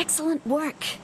Excellent work.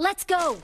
Let's go!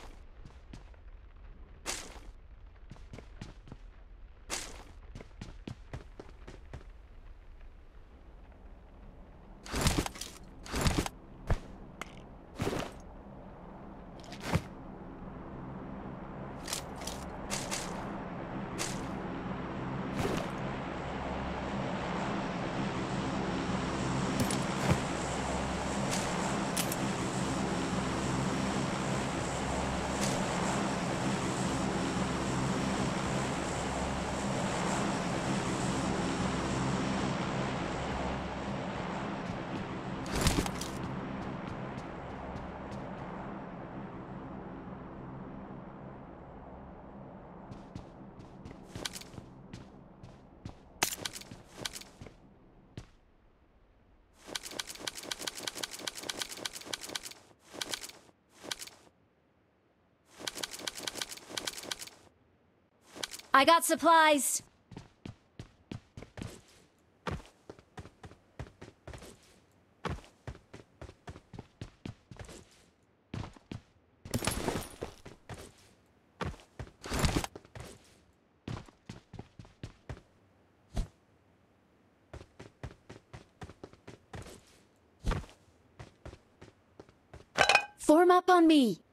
I got supplies. Form up on me.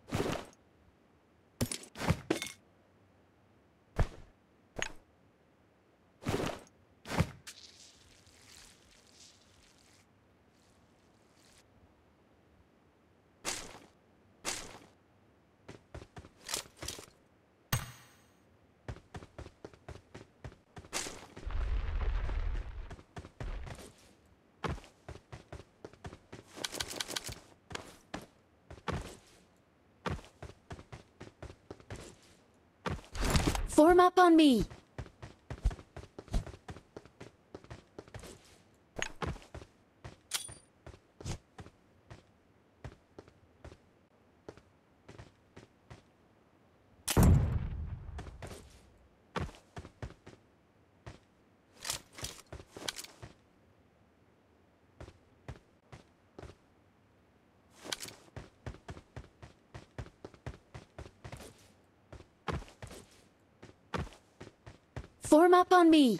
Form up on me. Form up on me.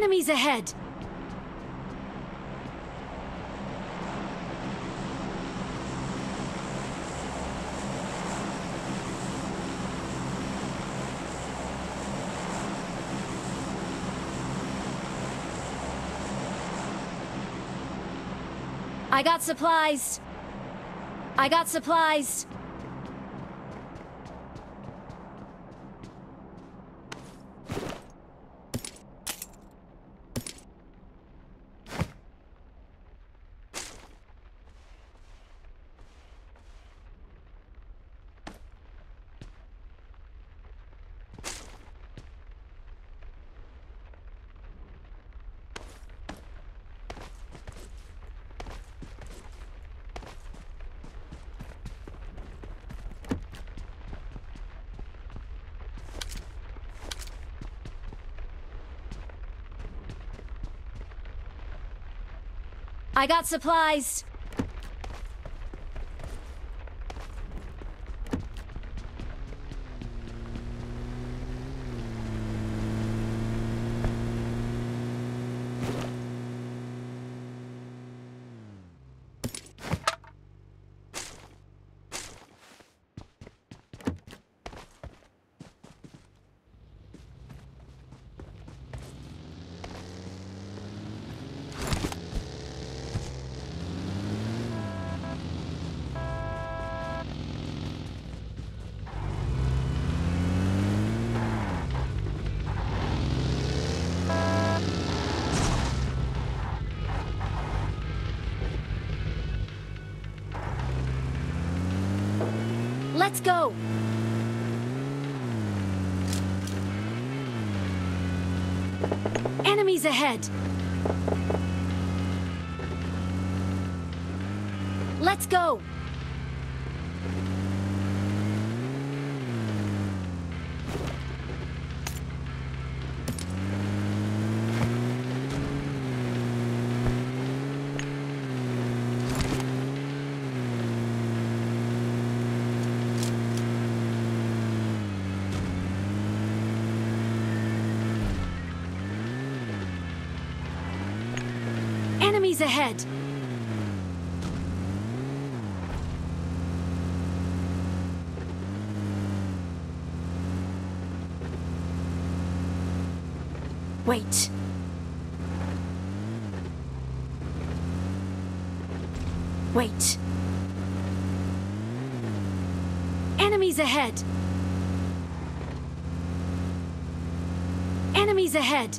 Enemies ahead! I got supplies. I got supplies. I got supplies. Enemies ahead! Let's go! Ahead! Wait. Wait. Enemies ahead! Enemies ahead!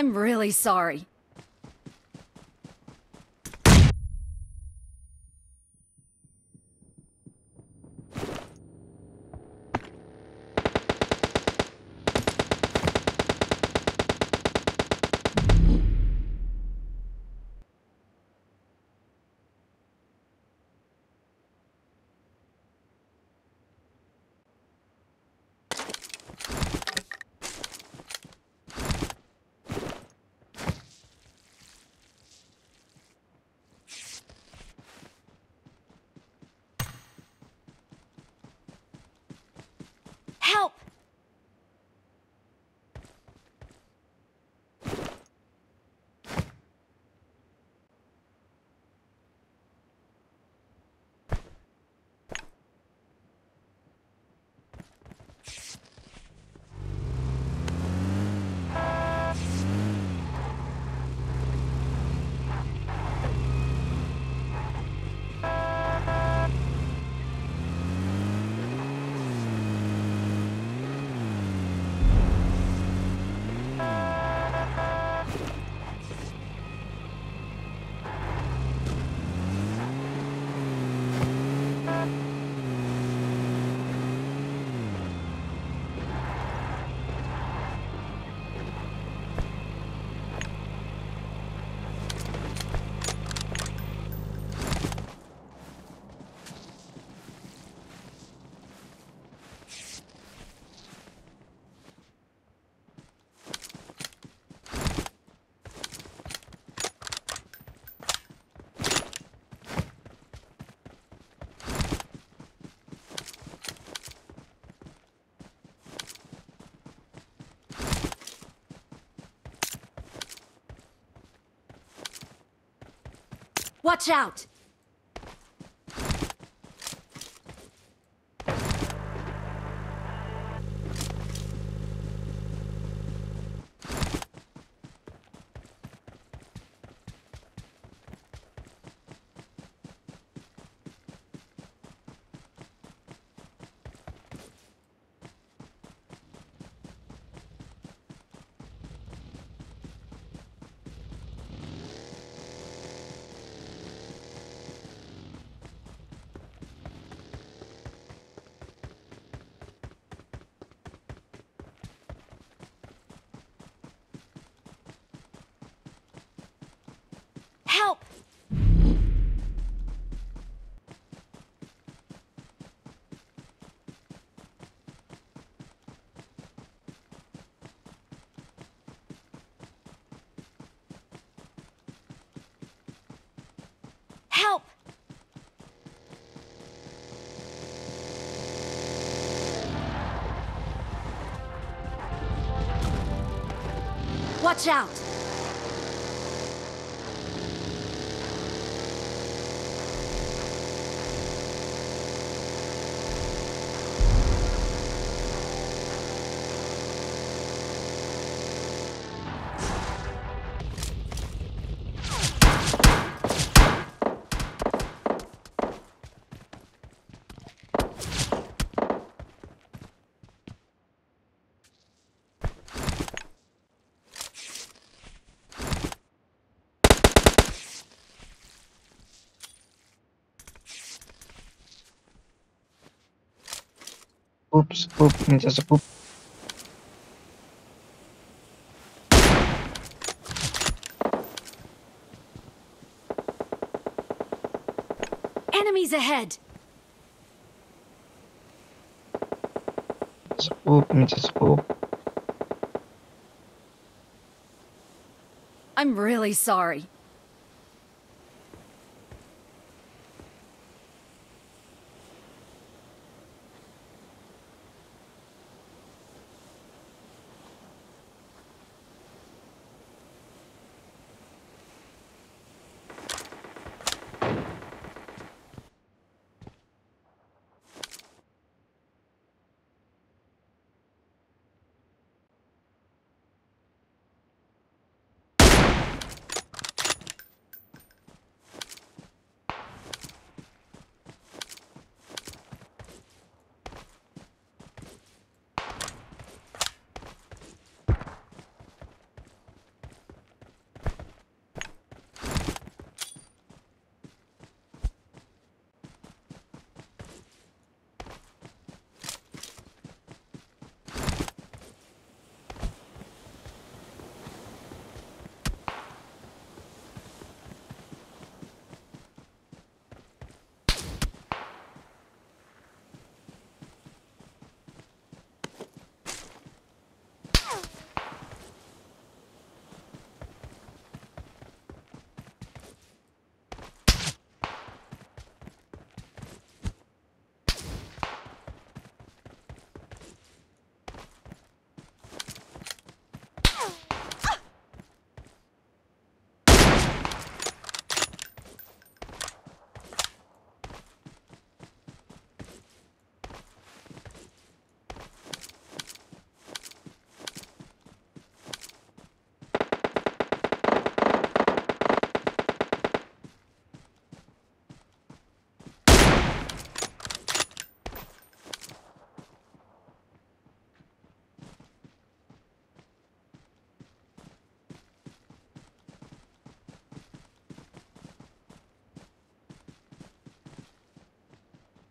I'm really sorry. Watch out! Help! Help! Watch out! Oops, poop, sa poop. Enemies ahead! Poop, poop. I'm really sorry.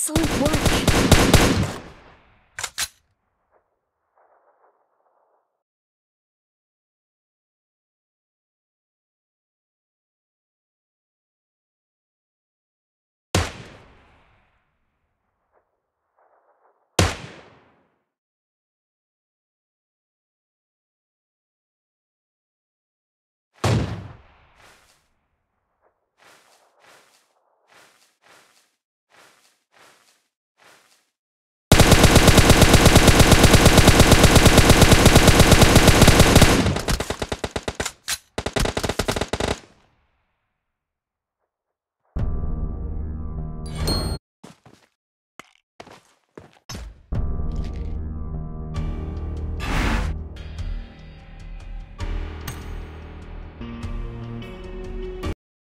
Excellent work.